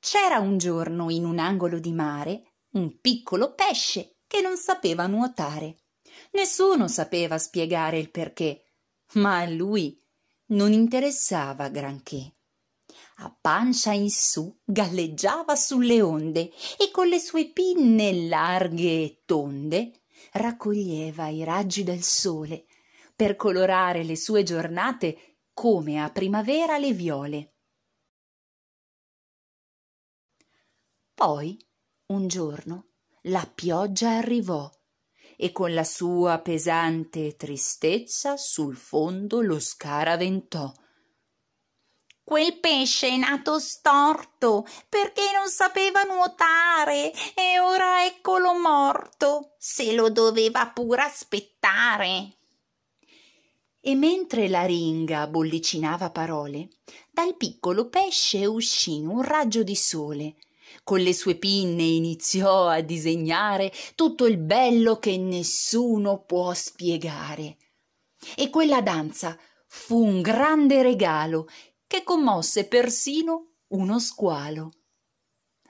C'era un giorno in un angolo di mare un piccolo pesce che non sapeva nuotare. Nessuno sapeva spiegare il perché, ma a lui non interessava granché. A pancia in su galleggiava sulle onde e con le sue pinne larghe e tonde raccoglieva i raggi del sole per colorare le sue giornate come a primavera le viole. Poi, un giorno, la pioggia arrivò e con la sua pesante tristezza sul fondo lo scaraventò. Quel pesce è nato storto perché non sapeva nuotare e ora eccolo morto. Se lo doveva pure aspettare. E mentre la ringa bollicinava parole, dal piccolo pesce uscì un raggio di sole con le sue pinne iniziò a disegnare tutto il bello che nessuno può spiegare. E quella danza fu un grande regalo che commosse persino uno squalo.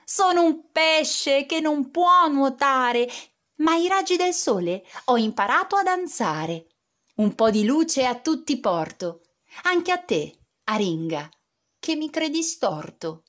Sono un pesce che non può nuotare, ma ai raggi del sole ho imparato a danzare. Un po' di luce a tutti porto, anche a te, Aringa, che mi credi storto.